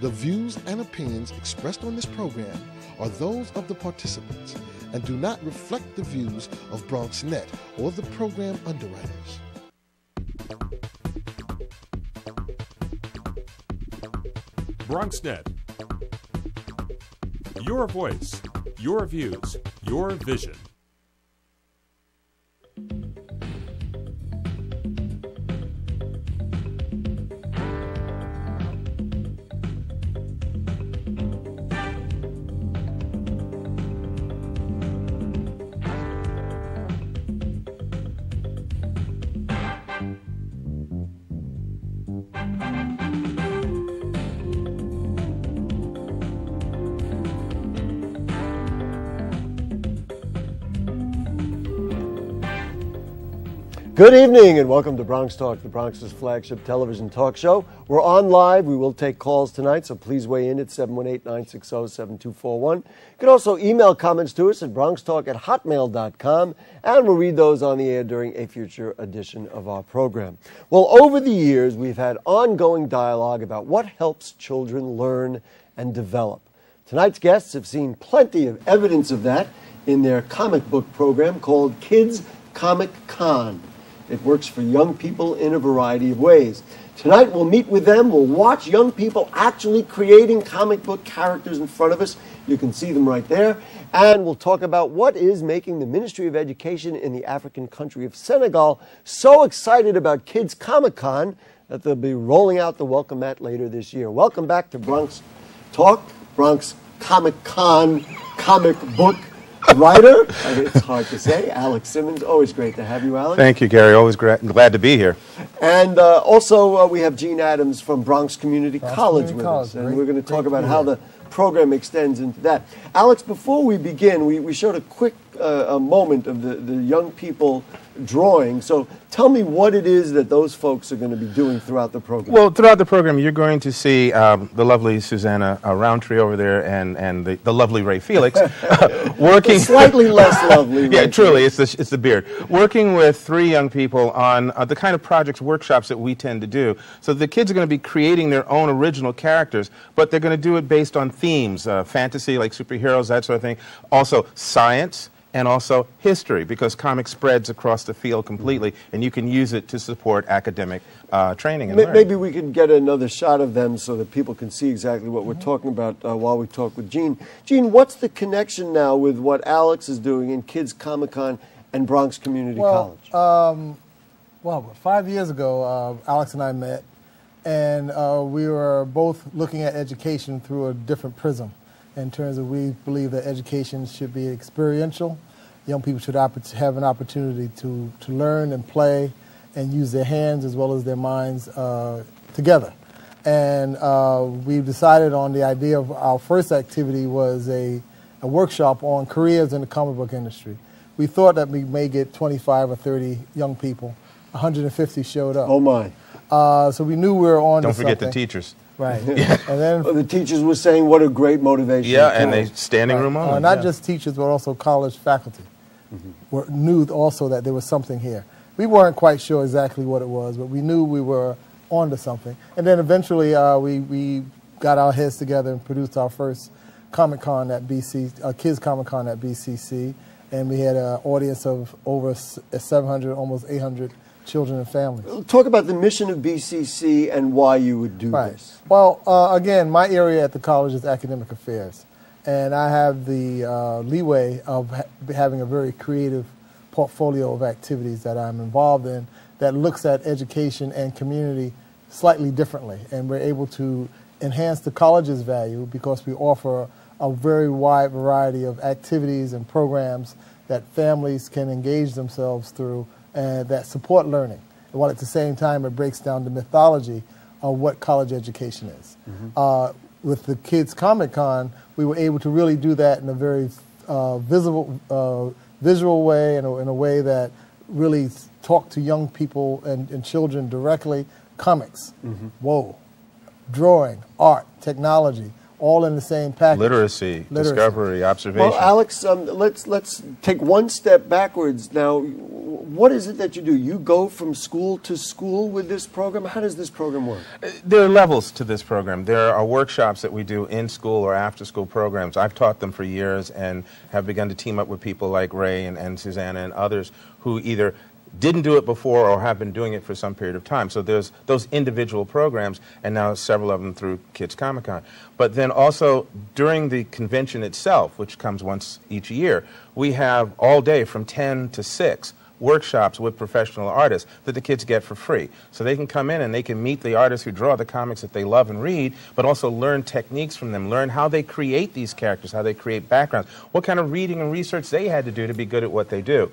The views and opinions expressed on this program are those of the participants and do not reflect the views of BronxNet or the program underwriters. BronxNet. Your voice, your views, your vision. Good evening and welcome to Bronx Talk, the Bronx's flagship television talk show. We're on live. We will take calls tonight, so please weigh in at 718 960 7241. You can also email comments to us at bronxtalk at hotmail.com, and we'll read those on the air during a future edition of our program. Well, over the years, we've had ongoing dialogue about what helps children learn and develop. Tonight's guests have seen plenty of evidence of that in their comic book program called Kids Comic Con. It works for young people in a variety of ways. Tonight we'll meet with them. We'll watch young people actually creating comic book characters in front of us. You can see them right there. And we'll talk about what is making the Ministry of Education in the African country of Senegal so excited about Kids Comic Con that they'll be rolling out the welcome mat later this year. Welcome back to Bronx Talk, Bronx Comic Con comic book writer. it's hard to say. Alex Simmons. Always great to have you, Alex. Thank you, Gary. Always gra- glad to be here. And uh, also, uh, we have Gene Adams from Bronx Community Bronx College Community with College. us. And Great- we're going to talk about how the program extends into that. Alex, before we begin, we, we showed a quick uh, a moment of the, the young people drawing. So tell me what it is that those folks are going to be doing throughout the program. Well, throughout the program, you're going to see um, the lovely Susanna uh, Roundtree over there and, and the, the lovely Ray Felix working. Slightly less lovely. yeah, right? truly, it's the, it's the beard. Working with three young people on uh, the kind of projects, workshops that we tend to do. So the kids are going to be creating their own original characters, but they're going to do it based on themes, uh, fantasy, like superheroes, that sort of thing. Also, science. And also history, because comics spreads across the field completely, and you can use it to support academic uh, training and Ma- Maybe we could get another shot of them so that people can see exactly what we're talking about uh, while we talk with Gene. Gene, what's the connection now with what Alex is doing in Kids Comic Con and Bronx Community Well, College? well, five years ago, uh, Alex and I met, and uh, we were both looking at education through a different prism. In terms of, we believe that education should be experiential. Young people should oppor- have an opportunity to, to learn and play and use their hands as well as their minds uh, together. And uh, we've decided on the idea of our first activity was a, a workshop on careers in the comic book industry. We thought that we may get 25 or 30 young people. 150 showed up. oh my. Uh, so we knew we were on Don't to forget the teachers. Right. Yeah. And then Oh, the teachers were saying what a great motivation. Yeah, and they us. standing room uh, only. not yeah. just teachers, but also college faculty were, knew also that there was something here. We weren't quite sure exactly what it was, but we knew we were onto something. And then eventually uh, we, we got our heads together and produced our first Comic Con at BC, uh, Kids Comic Con at BCC. And we had an audience of over 700, almost 800 children and families. Talk about the mission of BCC and why you would do Right. this. Well, uh, again, my area at the college is academic affairs, and I have the uh, leeway of ha- having a very creative portfolio of activities that I'm involved in that looks at education and community slightly differently, and we're able to enhance the college's value because we offer a very wide variety of activities and programs that families can engage themselves through and that support learning, while at the same time it breaks down the mythology of what college education is. Uh, with the Kids Comic Con, we were able to really do that in a very uh, visible, uh, visual way, in a, in a way that really talked to young people and, and children directly. Comics, whoa, drawing, art, technology, all in the same package. Literacy, Literacy. discovery, observation. Well, Alex, um, let's let's take one step backwards now. What is it that you do? You go from school to school with this program. How does this program work? There are levels to this program. There are workshops that we do in school or after school programs. I've taught them for years and have begun to team up with people like Ray and, and Susanna and others who either didn't do it before or have been doing it for some period of time. So there's those individual programs, and now several of them through Kids Comic Con. But then also during the convention itself, which comes once each year, we have all day from 10 to 6 workshops with professional artists that the kids get for free. So they can come in and they can meet the artists who draw the comics that they love and read, but also learn techniques from them, learn how they create these characters, how they create backgrounds, what kind of reading and research they had to do to be good at what they do.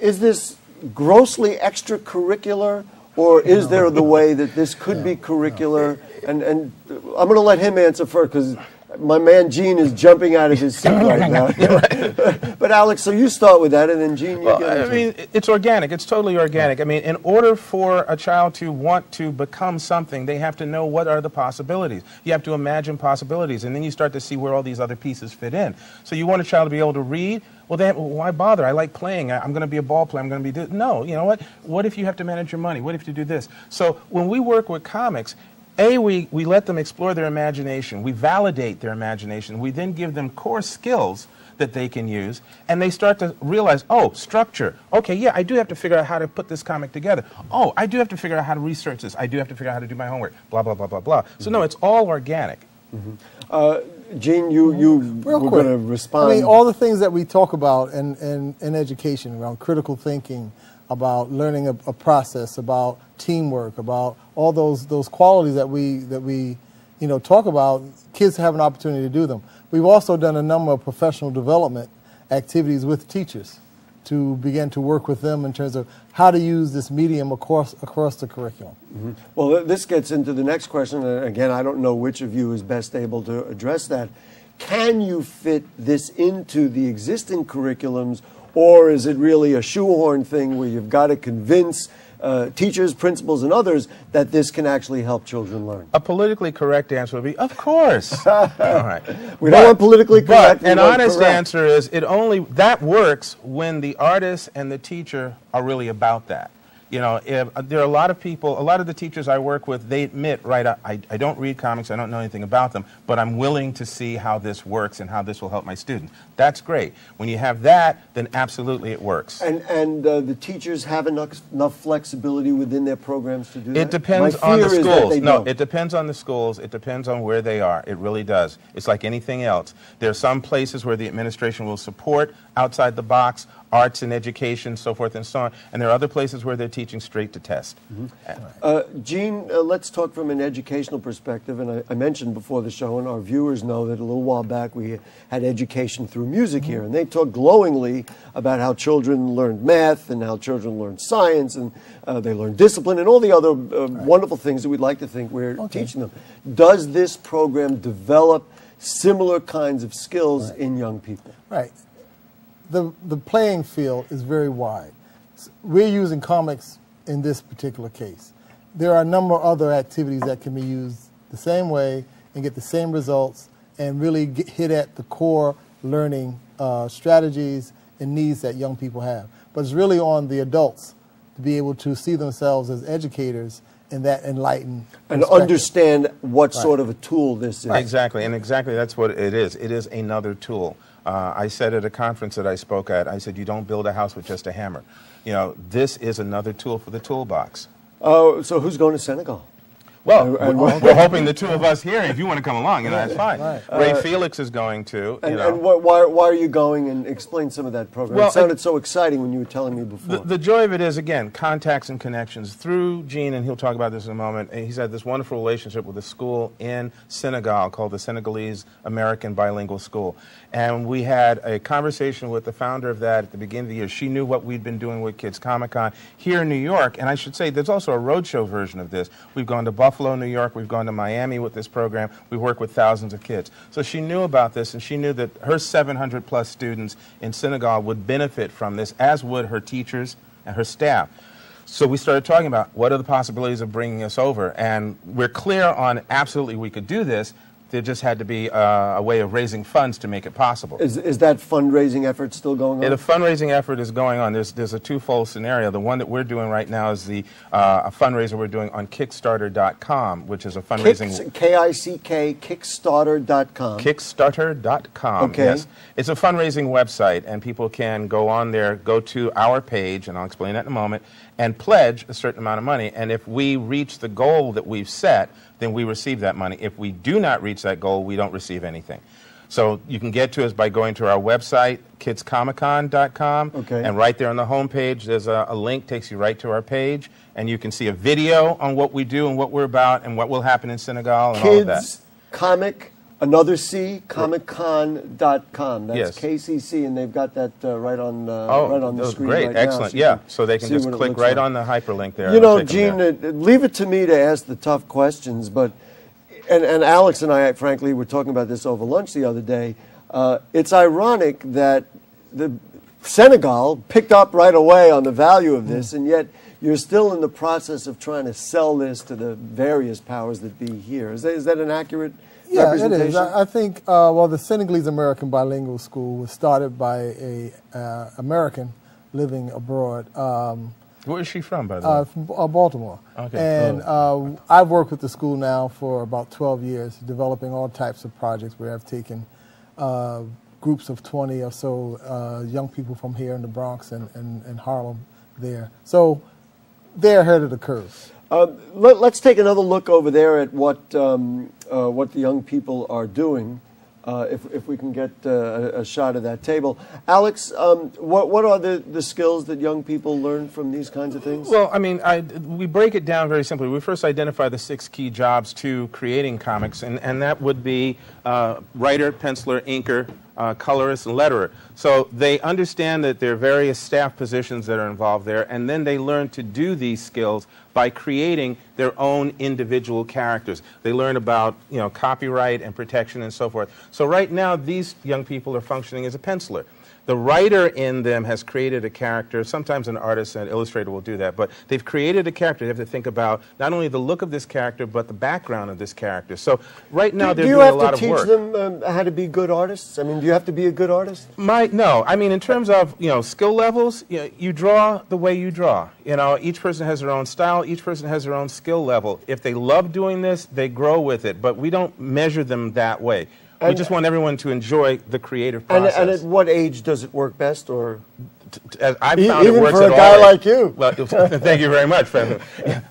Is this grossly extracurricular, or is there the way that this could be curricular? And and I'm going to let him answer first because my man Gene is jumping out of his seat right now. but Alex, so you start with that, and then Gene, you Well, get I into it. mean, it- it's organic. It's totally organic. I mean, in order for a child to want to become something, they have to know what are the possibilities. You have to imagine possibilities, and then you start to see where all these other pieces fit in. So you want a child to be able to read. Well, then, well, why bother? I like playing. I, am going to be a ball player. I'm going to be do- no. You know what? What if you have to manage your money? What if you do this? So when we work with comics, a, we, we let them explore their imagination. We validate their imagination. We then give them core skills that they can use, and they start to realize, oh, structure. Okay, yeah, I do have to figure out how to put this comic together. Oh, I do have to figure out how to research this. I do have to figure out how to do my homework. Blah blah blah blah blah. So no, it's all organic. Uh, Gene, you you Real were going to respond. I mean, all the things that we talk about in, in, in education around critical thinking, about learning a, a process, about teamwork, about all those those qualities that we that we you know talk about. Kids have an opportunity to do them. We've also done a number of professional development activities with teachers to begin to work with them in terms of how to use this medium across across the curriculum. Mm-hmm. Well, this gets into the next question. and Again, I don't know which of you is best able to address that. Can you fit this into the existing curriculums, or is it really a shoehorn thing where you've got to convince uh, teachers, principals, and others that this can actually help children learn? A politically correct answer would be, of course. all right. We don't want politically correct, But an honest correct. answer is, it only that works when the artist and the teacher are really about that. You know, if, uh, there are a lot of people, a lot of the teachers I work with, they admit, right, I, I- don't read comics, I don't know anything about them, but I'm willing to see how this works and how this will help my students. That's great. When you have that, then absolutely it works. And, and uh, the teachers have enough, enough flexibility within their programs to do that? It depends on the fear is that schools. No, don't. it depends on the schools. It depends on where they are. It really does. It's like anything else. There are some places where the administration will support outside the box arts and education, so forth and so on, and there are other places where they're teaching straight to test. Uh, Gene, uh, let's talk from an educational perspective. And I, I mentioned before the show, and our viewers know that a little while back we had education through music here, and they talked glowingly about how children learned math and how children learned science and uh, they learned discipline and all the other uh, wonderful things that we'd like to think we're teaching them. Does this program develop similar kinds of skills in young people? Right. The, the playing field is very wide. We're using comics in this particular case. There are a number of other activities that can be used the same way and get the same results and really get, hit at the core learning uh, strategies and needs that young people have. But it's really on the adults to be able to see themselves as educators in that enlightened And understand what sort of a tool this is. Exactly, and exactly that's what it is. It is another tool. Uh, I said at a conference that I spoke at, I said, you don't build a house with just a hammer. You know, this is another tool for the toolbox. Oh, so who's going to Senegal? Well, And- we're, we're hoping the two of us here, if you want to come along, you know, that's fine. Right. Ray uh, Felix is going to, And, you know. and what, why, why are you going? And explain some of that program. Well, it sounded it- so exciting when you were telling me before. The, the joy of it is, again, contacts and connections. Through Gene, and he'll talk about this in a moment, and he's had this wonderful relationship with a school in Senegal called the Senegalese American Bilingual School. And we had a conversation with the founder of that at the beginning of the year. She knew what we'd been doing with Kids Comic Con here in New York. And I should say, there's also a roadshow version of this. We've gone to Buffalo, New York. We've gone to Miami with this program. We work with thousands of kids. So she knew about this, and she knew that her 700 plus students in Senegal would benefit from this, as would her teachers and her staff. So we started talking about what are the possibilities of bringing us over, and we're clear on absolutely we could do this. There just had to be uh, a way of raising funds to make it possible. Is, is that fundraising effort still going on? Yeah, the fundraising effort is going on. There's, there's a twofold scenario. The one that we're doing right now is the uh, a fundraiser we're doing on Kickstarter.com, which is a fundraising. K I C K Kickstarter.com. Kickstarter.com. Okay. Yes, it's a fundraising website, and people can go on there, go to our page, and I'll explain that in a moment, and pledge a certain amount of money. And if we reach the goal that we've set, then we receive that money. If we do not reach that goal, we don't receive anything. So you can get to us by going to our website, kidscomiccon.com, Okay. and right there on the home page, there's a, a link takes you right to our page, and you can see a video on what we do and what we're about and what will happen in Senegal and all of that. Kids Comic, another C, ComicCon.com. That's Yes. KCC, and they've got that uh, right on uh, Oh, right on the screen great, right now, excellent. yeah, so they can just click right like. on the hyperlink there. You know, it'll take 'em Gene, uh, leave it to me to ask the tough questions, but and, and Alex and I, frankly, were talking about this over lunch the other day. Uh, it's ironic that the Senegal picked up right away on the value of this, and yet you're still in the process of trying to sell this to the various powers that be here. Is that, is that an accurate Yeah, it is. I, I think, uh, well, the Senegalese American Bilingual School was started by a uh, American living abroad. Um, Where is she from, by the way? uh, from uh, Baltimore. Okay. And uh, I've worked with the school now for about 12 years, developing all types of projects where I've taken uh, groups of 20 or so uh, young people from here in the Bronx and, and, and Harlem there. So they're ahead of the curve. Um, let, us take another look over there at what um, uh, what the young people are doing. Uh, if, if we can get uh, a, a shot of that table, Alex, um, what what are the, the skills that young people learn from these kinds of things? Well, I mean, I, we break it down very simply. We first identify the six key jobs to creating comics, and, and that would be uh, writer, penciler, inker, uh, colorist, and letterer. So they understand that there are various staff positions that are involved there, and then they learn to do these skills by creating their own individual characters. They learn about you know copyright and protection and so forth. So right now, these young people are functioning as a penciler. The writer in them has created a character. Sometimes an artist and illustrator will do that, but they've created a character. They have to think about not only the look of this character, but the background of this character. So right now do, they're do you doing have a lot to teach them um, how to be good artists? I mean, do you have to be a good artist? My no, I mean in terms of you know skill levels, you, know, you draw the way you draw. You know, each person has their own style. Each person has their own skill level. If they love doing this, they grow with it. But we don't measure them that way. We just want everyone to enjoy the creative And, process. and at what age does it work best? Or E- found even it works for a guy like you. Well, thank you very much, friend.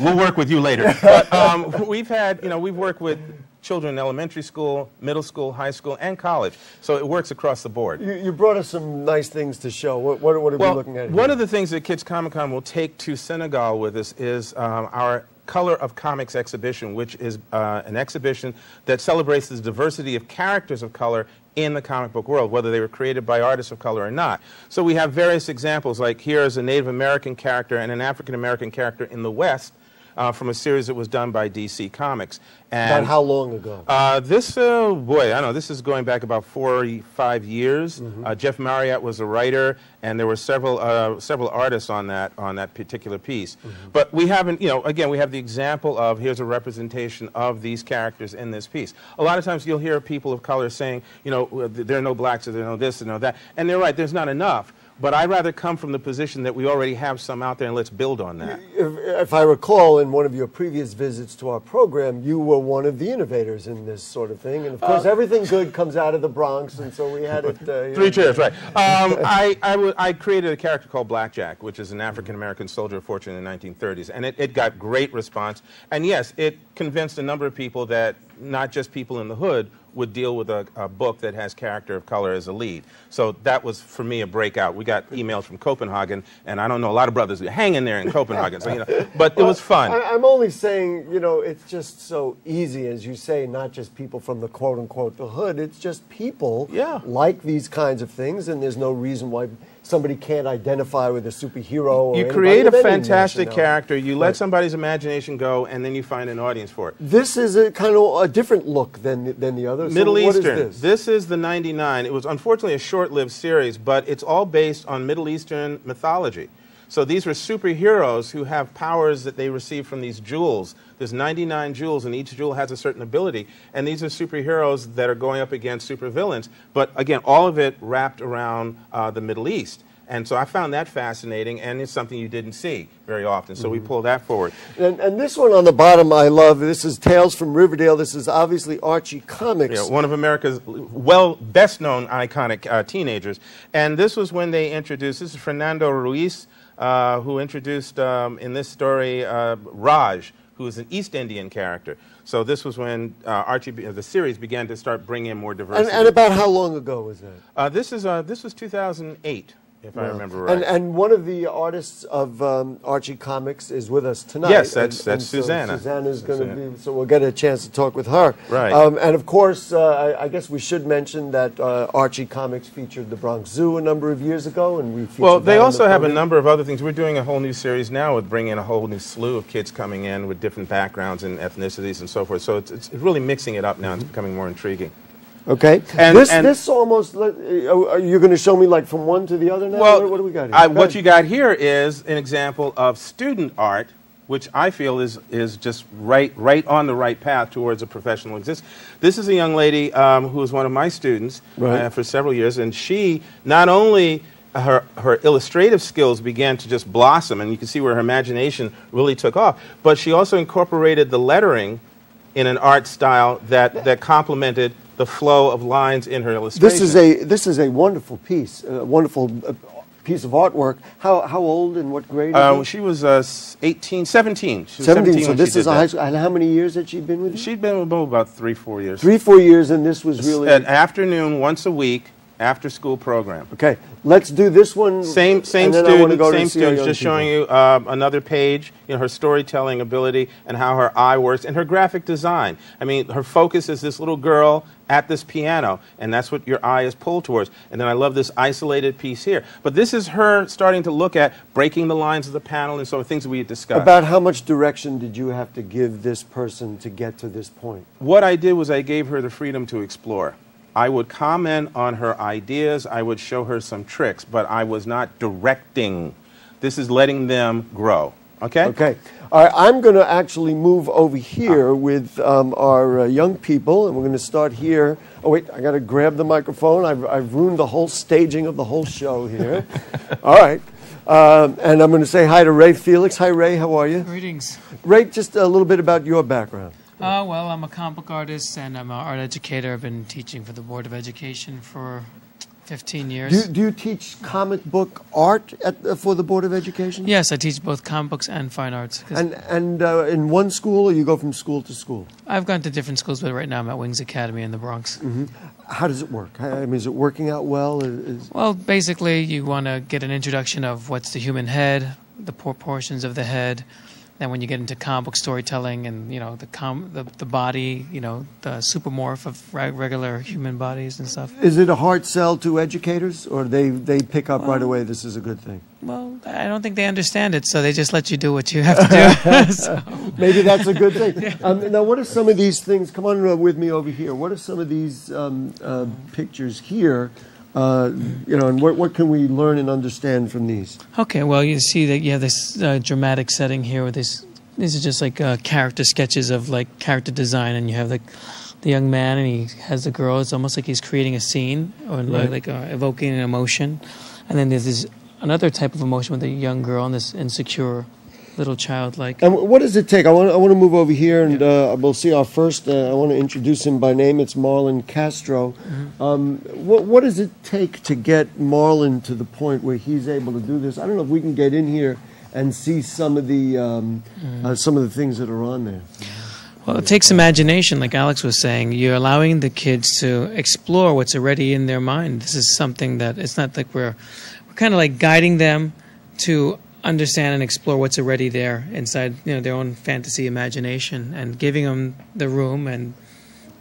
We'll work with you later. But um, we've had, you know, we've worked with children in elementary school, middle school, high school, and college. So it works across the board. you, you brought us some nice things to show. What, what, what are we looking at? one of the things that Kids Comic Con will take to Senegal with us is um, our Color of Comics exhibition, which is uh, an exhibition that celebrates the diversity of characters of color in the comic book world, whether they were created by artists of color or not. So we have various examples, like here is a Native American character and an African American character in the West uh, from a series that was done by DC Comics. And About how long ago? uh, this, uh, boy, I don't know, this is going back about 45 years. Mm-hmm. Uh, Jeff Mariotte was a writer, and there were several, uh, several artists on that, on that particular piece. Mm-hmm. But we haven't, you know, again, we have the example of here's a representation of these characters in this piece. A lot of times you'll hear people of color saying, you know, there are no blacks, or there are no this, and no that. And they're right, there's not enough. But I'd rather come from the position that we already have some out there, and let's build on that. if, if I recall, in one of your previous visits to our program, you were one of the innovators in this sort of thing. And of course, everything good comes out of the Bronx, and so we had it. Uh, Three know, chairs, right. Um, I, I, w- I created a character called Blackjack, which is an African American soldier of fortune in the 1930s. And it, it got great response. And yes, it convinced a number of people that not just people in the hood would deal with a, a book that has character of color as a lead. So that was, for me, a breakout. We got emails from Copenhagen, and I don't know, a lot of brothers are hanging there in Copenhagen. So, you know, but it was fun. I, I'm only saying, you know, it's just so easy, as you say, not just people from the quote unquote the hood. It's just people Yeah. like these kinds of things, and there's no reason why somebody can't identify with a superhero. Or You create a fantastic character, you let Right. somebody's imagination go, and then you find an audience for it. This is a kind of a different look than the, than the others. Middle so is Eastern. this? is the 99. It was unfortunately a short lived series, but it's all based on Middle Eastern mythology. So these were superheroes who have powers that they receive from these jewels. There's 99 jewels, and each jewel has a certain ability. And these are superheroes that are going up against supervillains. But again, all of it wrapped around uh, the Middle East. And so I found that fascinating, and it's something you didn't see very often. So we pull that forward. And, and this one on the bottom I love. This is Tales from Riverdale. This is obviously Archie Comics. Yeah, one of America's well best known iconic uh, teenagers. And this was when they introduced, this is Fernando Ruiz, uh, who introduced um, in this story uh, Raj, who is an East Indian character. So this was when uh, Archie, be- the series began to start bringing in more and, diversity. and about how long ago was that? uh, this, is, uh, this was 2008, if I remember right. And, and one of the artists of um, Archie Comics is with us tonight. Yes, that's- And- that's and so Susanna. Susanna's going to be, so we'll get a chance to talk with her. Right. Um, and of course, uh, I, I guess we should mention that uh, Archie Comics featured the Bronx Zoo a number of years ago, and we featured Well, they also the have a number of other things. We're doing a whole new series now with bringing a whole new slew of kids coming in with different backgrounds and ethnicities and so forth. So it's, it's really mixing it up now. It's becoming more intriguing. Okay. And- this, and- this almost, uh, are you going to show me like from one to the other now? Well, what, what do we got here? I, Go what ahead. you got here is an example of student art, which I feel is, is just right, right on the right path towards a professional existence. This is a young lady um, who was one of my students Right. uh, for several years, and she not only her, her illustrative skills began to just blossom, and you can see where her imagination really took off, but she also incorporated the lettering in an art style that, that complemented the flow of lines in her illustration. This is a this is a wonderful piece, a wonderful uh, piece of artwork. How how old and what grade? Uh, she was uh, 18, 17. She was 17. So this is a high school. And how many years had she been with you? She'd been with Bo about three, four years. Three, four years, and this was really An afternoon, once a week, after school program. okay. Let's do this one. Same, same and then I student, go same students, just showing you uh, another page, you know, her storytelling ability and how her eye works and her graphic design. I mean, her focus is this little girl at this piano, and that's what your eye is pulled towards. And then I love this isolated piece here. But this is her starting to look at breaking the lines of the panel and so things that we had discussed. About how much direction did you have to give this person to get to this point? what I did was I gave her the freedom to explore. I would comment on her ideas, I would show her some tricks, but I was not directing. This is letting them grow. Okay? Okay. All right, I'm going to actually move over here with um, our uh, young people, and we're going to start here. Oh, wait, I got to grab the microphone. I've, I've ruined the whole staging of the whole show here. All right. Um, and I'm going to say hi to Ray Felix. Hi, Ray. How are you? Greetings. Ray, just a little bit about your background. Uh, well, I'm a comic book artist and I'm an art educator. I've been teaching for the Board of Education for 15 years. Do you, do you teach comic book art at, uh, for the Board of Education? yes, I teach both comic books and fine arts. And, and uh, in one school, or you go from school to school? I've gone to different schools, but right now I'm at Wings Academy in the Bronx. Mm-hmm. How does it work? I mean, is it working out well? Is- Well, basically, you want to get an introduction of what's the human head, the proportions of the head. Then, when you get into comic book storytelling and you know the com- the, the body, you know the supermorph of re- regular human bodies and stuff. Is it a hard sell to educators, or they, they pick up right away this is a good thing? Well, I don't think they understand it, so they just let you do what you have to do. So- Maybe that's a good thing. Um, now, what are some of these things? Come on uh, with me over here. What are some of these um, uh, pictures here? Uh, you know, and what, what can we learn and understand from these? Okay, well, you see that you have this uh, dramatic setting here with this. These are just like uh, character sketches of like character design, and you have like the young man, and he has the girl. It's almost like he's creating a scene or like, like uh, evoking an emotion. And then there's this another type of emotion with the young girl and this insecure little child. Like And what does it take? I want, I want to move over here, and uh, we'll see our first. Uh, I want to introduce him by name. It's Marlon Castro. Um, what, what does it take to get Marlon to the point where he's able to do this? I don't know if we can get in here and see some of the um, uh, some of the things that are on there. Well, it takes imagination, like Alex was saying. You're allowing the kids to explore what's already in their mind. This is something that it's not like we're we're kind of like guiding them to understand and explore what's already there inside, you know, their own fantasy imagination, and giving them the room and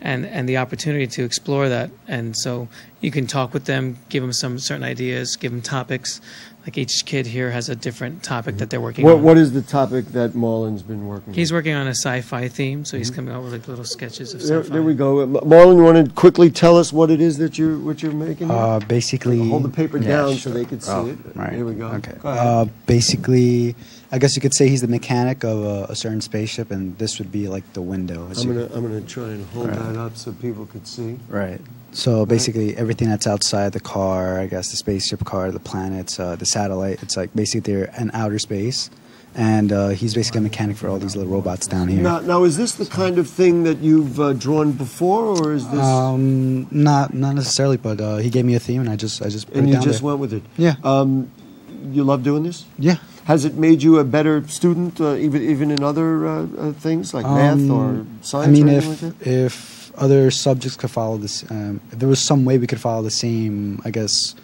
and and the opportunity to explore that. And so you can talk with them, give them some certain ideas, give them topics. Like each kid here has a different topic that they're working What, on. what is the topic that Marlon's been working on? He's on? working on a sci-fi theme, so he's coming out with like little sketches of Mm-hmm. There, sci-fi. there we go. Uh, Marlon, you want to quickly tell us what it is that you're what you're making? Uh, basically, Hold the paper yeah, down so they can see Oh, it. Right. Here we go. Okay. Go ahead. uh, basically, I guess you could say he's the mechanic of a, a certain spaceship, and this would be like the window. I'm gonna I'm gonna try and hold Right. that up so people could see. Right. So basically, everything that's outside the car, I guess the spaceship car, the planets, uh, the satellite, it's like basically they're in outer space. And uh, he's basically a mechanic for all these little robots down here. Now, now, is this the kind of thing that you've uh, drawn before, or is this? um, not not necessarily, but uh, he gave me a theme, and I just I just put and it you down just there. went with it. Yeah. Um, you love doing this. Yeah. Has it made you a better student, uh, even even in other uh, uh, things like math or Um, science? I mean, or if like that? if other subjects could follow this, um, if there was some way we could follow the same, I guess,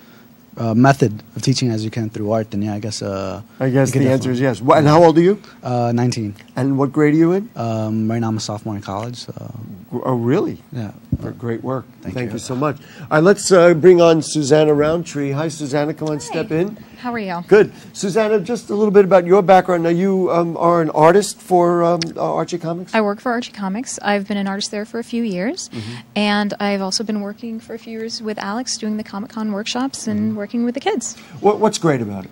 uh, method of teaching as you can through art, then yeah, I guess. Uh, I guess the answer is yes. Wha- And how old are you? Uh, Nineteen. And what grade are you in? Um, right now, I'm a sophomore in college. So, Oh, really? yeah. Great work. Thank Thank you. you so much. All right, let's uh, bring on Susanna Roundtree. Hi, Susanna. Come on, step in. How are you? Good. Susanna, just a little bit about your background. Now, you um, are an artist for um, uh, Archie Comics? I work for Archie Comics. I've been an artist there for a few years, and I've also been working for a few years with Alex, doing the Comic Con workshops and working with the kids. What, what's great about it?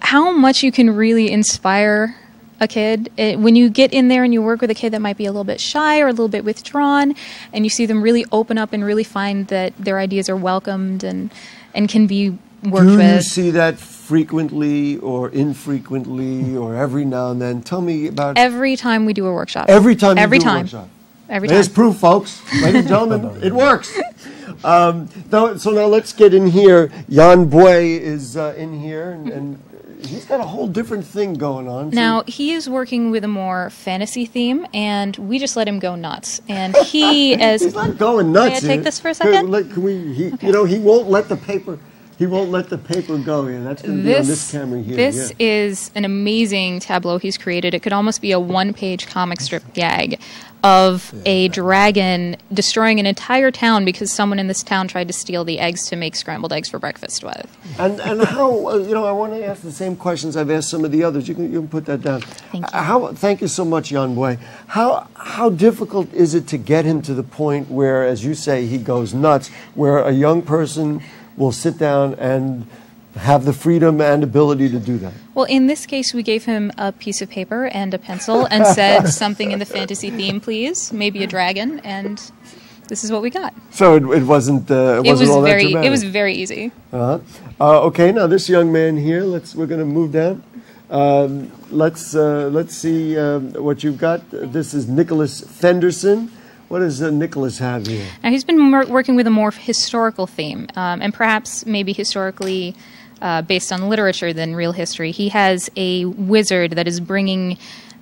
How much you can really inspire a kid it, when you get in there and you work with a kid that might be a little bit shy or a little bit withdrawn, and you see them really open up and really find that their ideas are welcomed and and can be worked Do you with. see that frequently or infrequently or every now and then? Tell me about Every time we do a workshop. every time you Every do a time. workshop. Every time. There's proof, folks. Ladies and gentlemen, it works. Um, now, so now let's get in here. Jan Boy is uh, in here, and, and he's got a whole different thing going on. So- Now he is working with a more fantasy theme, and we just let him go nuts. And he, as he's not going nuts. May I take this for a second? let- Can we? He, You know, he won't let the paper. He won't let the paper go. Yeah, that's going to be on this camera here. this yeah. is an amazing tableau he's created. It could almost be a one-page comic strip gag of a dragon destroying an entire town because someone in this town tried to steal the eggs to make scrambled eggs for breakfast with. And and how uh, you know I want to ask the same questions I've asked some of the others. You can you can put that down. Thank you. Uh, How thank you so much, Jan Boy. How how difficult is it to get him to the point where, as you say, he goes nuts, where a young person will sit down and have the freedom and ability to do that? Well, in this case, we gave him a piece of paper and a pencil and said something in the fantasy theme, please, maybe a dragon, and this is what we got. So it, it wasn't uh, it It wasn't was very, it was very easy. Uh-huh. Uh, okay, now this young man here. Let's we're going to move down. Um, let's uh, let's see um, what you've got. This is Nicholas Fenderson. What does uh, Nicholas have here? Now, he's been working with a more historical theme, um, and perhaps maybe historically uh, based on literature than real history. He has a wizard that is bringing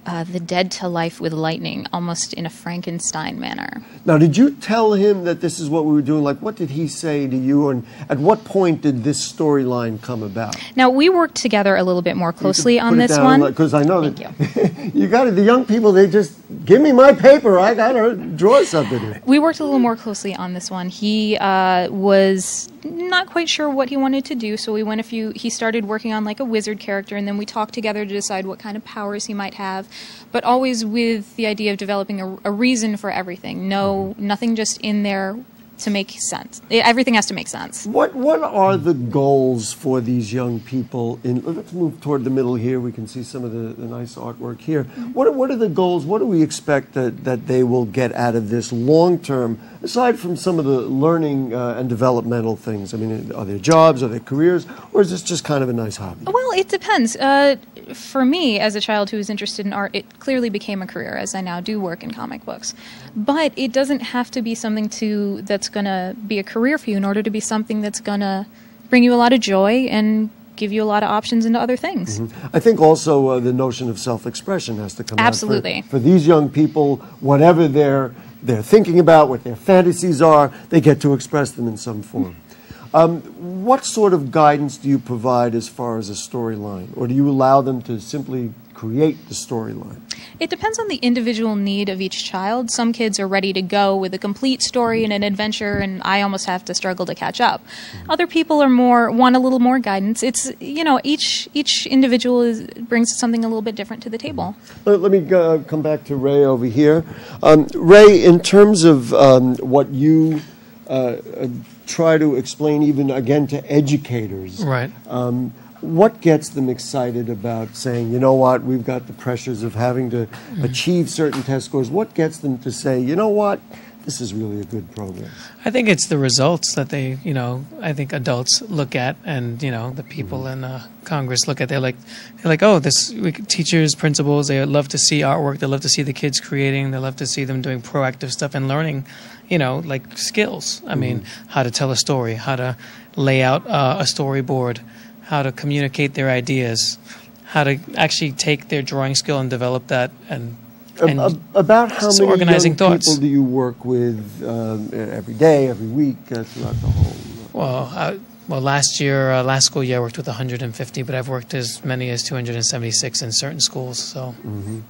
uh, the dead to life with lightning, almost in a Frankenstein manner. Now, did you tell him that this is what we were doing? Like, what did he say to you, and at what point did this storyline come about? Now, we worked together a little bit more closely on this one. because I know Thank that you got it. The young people, they just give me my paper. I got to draw something. We worked a little more closely on this one. He uh, was not quite sure what he wanted to do, so we went a few. He started working on like a wizard character, and then we talked together to decide what kind of powers he might have, but always with the idea of developing a, a reason for everything. No, mm-hmm. nothing just in there to make sense. Everything has to make sense. What what are the goals for these young people? In let's move toward the middle here. We can see some of the, the nice artwork here. What are, what are the goals? What do we expect that, that they will get out of this long term? Aside from some of the learning uh, and developmental things, I mean, are there jobs? Are there careers? Or is this just kind of a nice hobby? Well, it depends. Uh, for me, as a child who was interested in art, it clearly became a career, as I now do work in comic books. But it doesn't have to be something to that's going to be a career for you in order to be something that's going to bring you a lot of joy and give you a lot of options into other things. I think also uh, the notion of self-expression has to come Absolutely. For, for these young people, whatever they're, they're thinking about, what their fantasies are, they get to express them in some form. Um, what sort of guidance do you provide as far as a storyline? Or do you allow them to simply create the storyline? It depends on the individual need of each child. Some kids are ready to go with a complete story and an adventure, and I almost have to struggle to catch up. Other people are more want a little more guidance. It's you know each each individual is, brings something a little bit different to the table. Let, let me uh, come back to Ray over here. Um, Ray, in terms of um, what you uh, try to explain, even again to educators, Right. Um, what gets them excited about saying, you know what, we've got the pressures of having to achieve certain test scores? What gets them to say, you know what, this is really a good program? I think it's the results that they, you know, I think adults look at, and you know, the people in uh, Congress look at. They're like, they're like, oh, this we, teachers, principals. They love to see artwork. They love to see the kids creating. They love to see them doing proactive stuff and learning, you know, like skills. I mean, how to tell a story, how to lay out uh, a storyboard, how to communicate their ideas, how to actually take their drawing skill and develop that and. and Ab- about how many organizing young thoughts. people do you work with um, every day, every week, uh, throughout the whole? Well, well, last year, uh, last school year, I worked with 150, but I've worked as many as 276 in certain schools. So,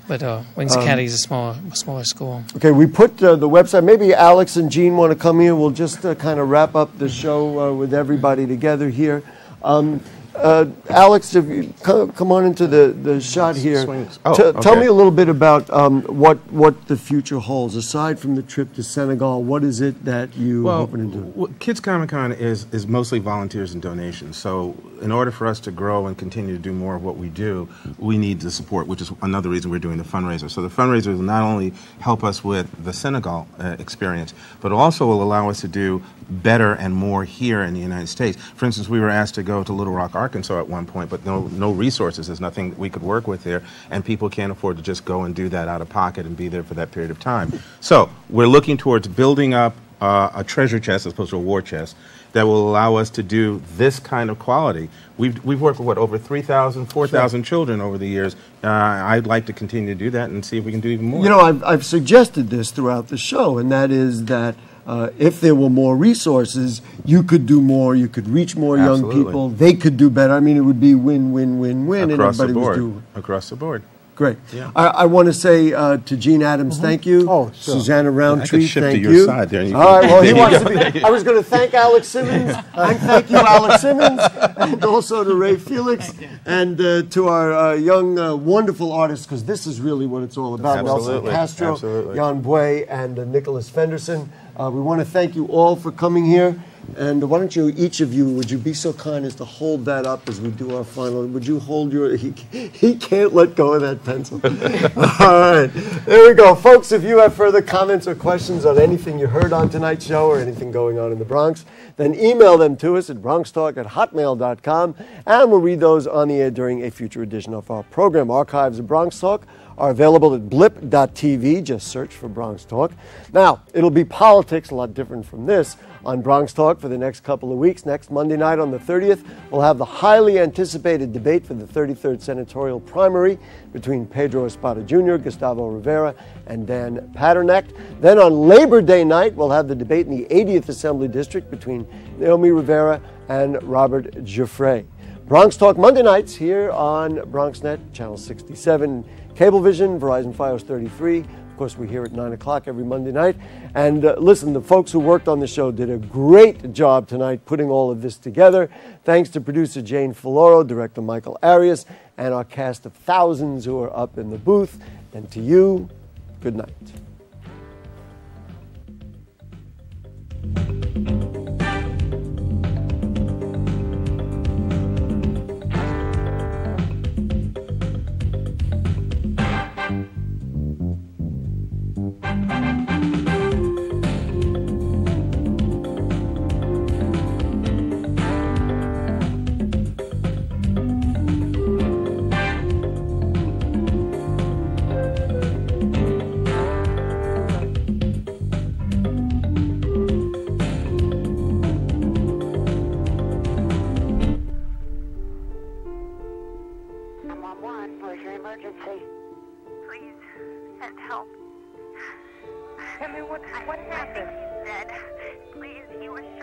but uh, Wings Academy is a smaller, a smaller school. Okay, we put uh, the website. Maybe Alex and Gene want to come here. We'll just uh, kind of wrap up the show uh, with everybody together here. Um, uh, Alex, if you come, come on into the, the shot here. Oh, T- Tell me a little bit about um, what what the future holds. Aside from the trip to Senegal, what is it that you Well, hoping to do? w- Kids Comic Con is, is mostly volunteers and donations. So, in order for us to grow and continue to do more of what we do, we need the support, which is another reason we're doing the fundraiser. So, the fundraiser will not only help us with the Senegal uh, experience, but also will allow us to do better and more here in the United States. For instance, we were asked to go to Little Rock, Arkansas at one point, but no, no resources. There's nothing we could work with there, and people can't afford to just go and do that out of pocket and be there for that period of time. So, we're looking towards building up uh, a treasure chest as opposed to a war chest that will allow us to do this kind of quality. We've, we've worked with, what, over 3,000, 4,000 children over the years. Uh, I'd like to continue to do that and see if we can do even more. You know, I've, I've suggested this throughout the show, and that is that uh, if there were more resources, you could do more, you could reach more young people, they could do better. I mean, it would be win, win, win, win, and across the everybody was board. doing Across the board. great. Yeah. I, I want to say uh, to Gene Adams, thank you. Oh, sure. Susanna Roundtree, shift to thank your you. side there and you All well, he wants to be. I was going to thank Alex Simmons, and thank you, Alex Simmons, and also to Ray Felix, and uh, to our uh, young, uh, wonderful artists, because this is really what it's all about. Nelson Absolutely, Castro, absolutely. Jan Bue, and uh, Nicholas Fenderson. Uh, we want to thank you all for coming here. And why don't you, each of you, would you be so kind as to hold that up as we do our final? Would you hold your? He, he can't let go of that pencil. all right, there we go, folks. If you have further comments or questions on anything you heard on tonight's show or anything going on in the Bronx, then email them to us at bronxtalk at hotmail.com, and we'll read those on the air during a future edition of our program. Archives of Bronx Talk are available at blip.tv. Just search for Bronx Talk. Now, it'll be politics, a lot different from this, on Bronx Talk for the next couple of weeks. Next Monday night on the 30th, we'll have the highly anticipated debate for the 33rd senatorial primary between Pedro Espada Jr., Gustavo Rivera, and Dan Padernacht. Then on Labor Day night, we'll have the debate in the 80th Assembly District between Naomi Rivera and Robert Giuffre. Bronx Talk Monday nights here on BronxNet, Channel 67, Cablevision, Verizon Fios 33. Of course, we're here at 9 o'clock every Monday night. And uh, listen, the folks who worked on the show did a great job tonight putting all of this together. Thanks to producer Jane Folloro, director Michael Arias, and our cast of thousands who are up in the booth. And to you, good night.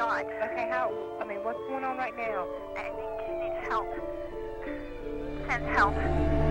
Shot. Okay, how? I mean, what's going on right now? I think he needs help. Send help.